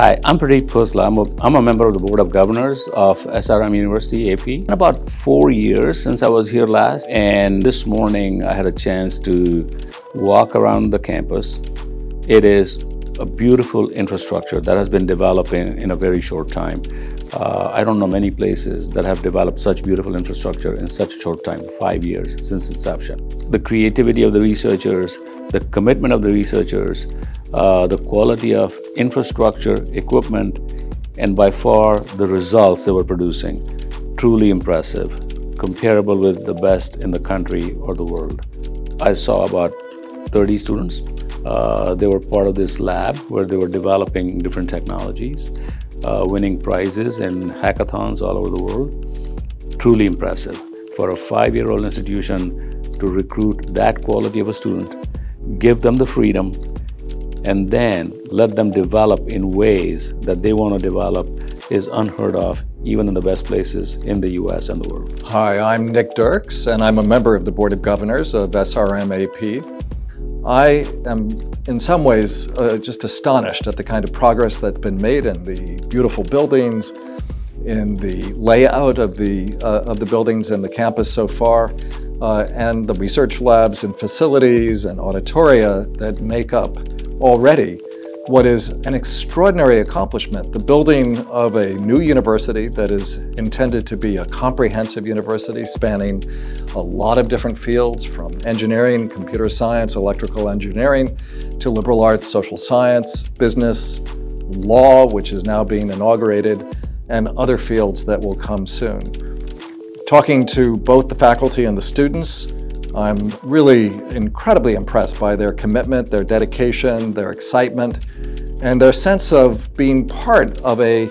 Hi, I'm Pradeep Khosla. I'm a, I'm a member of the Board of Governors of SRM University, AP. In about four years since I was here last, and this morning I had a chance to walk around the campus. It is a beautiful infrastructure that has been developing in a very short time. Uh, I don't know many places that have developed such beautiful infrastructure in such a short time, five years since inception. The creativity of the researchers, the commitment of the researchers, uh, the quality of infrastructure, equipment, and by far the results they were producing, truly impressive, comparable with the best in the country or the world. I saw about 30 students. Uh, they were part of this lab where they were developing different technologies uh, winning prizes in hackathons all over the world. Truly impressive. For a five-year-old institution to recruit that quality of a student, give them the freedom, and then let them develop in ways that they want to develop is unheard of even in the best places in the US and the world. Hi, I'm Nick Dirks, and I'm a member of the Board of Governors of SRMAP. I am in some ways uh, just astonished at the kind of progress that's been made in the beautiful buildings, in the layout of the, uh, of the buildings and the campus so far, uh, and the research labs and facilities and auditoria that make up already what is an extraordinary accomplishment, the building of a new university that is intended to be a comprehensive university spanning a lot of different fields from engineering, computer science, electrical engineering, to liberal arts, social science, business, law, which is now being inaugurated, and other fields that will come soon. Talking to both the faculty and the students, I'm really incredibly impressed by their commitment, their dedication, their excitement, and their sense of being part of a,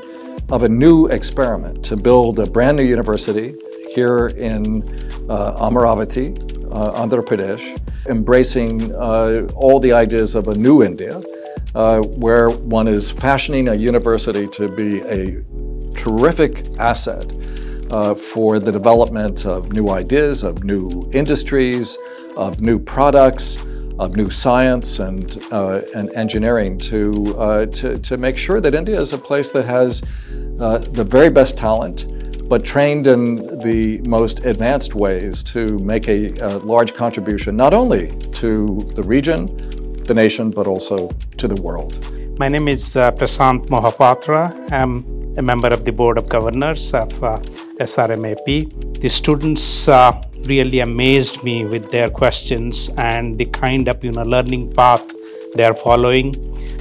of a new experiment to build a brand new university here in uh, Amaravati, uh, Andhra Pradesh, embracing uh, all the ideas of a new India, uh, where one is fashioning a university to be a terrific asset uh, for the development of new ideas, of new industries, of new products, of new science and, uh, and engineering to, uh, to, to make sure that India is a place that has uh, the very best talent, but trained in the most advanced ways to make a, a large contribution, not only to the region, the nation, but also to the world. My name is uh, Prasant Mohapatra. I'm a member of the Board of Governors of uh, SRMAP. The students uh, really amazed me with their questions and the kind of you know learning path they are following.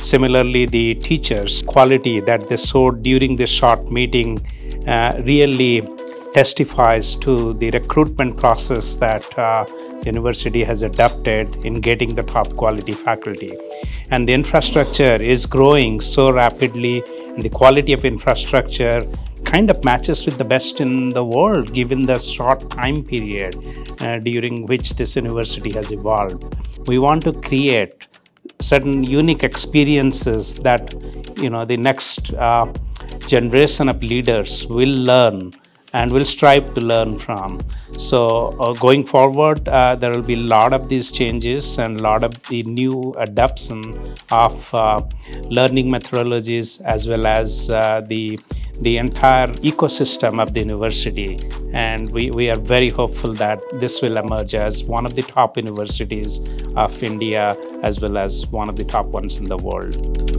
Similarly, the teachers' quality that they showed during this short meeting uh, really testifies to the recruitment process that uh, the university has adopted in getting the top quality faculty. And the infrastructure is growing so rapidly, the quality of infrastructure kind of matches with the best in the world given the short time period uh, during which this university has evolved. We want to create certain unique experiences that you know the next uh, generation of leaders will learn and will strive to learn from. So uh, going forward, uh, there will be a lot of these changes and a lot of the new adoption of uh, learning methodologies as well as the the entire ecosystem of the university. And we, we are very hopeful that this will emerge as one of the top universities of India as well as one of the top ones in the world.